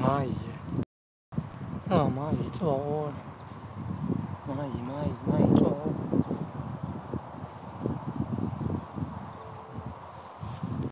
蚂蚁，啊，蚂蚁做窝，蚂蚁，蚂蚁，蚂蚁做窝。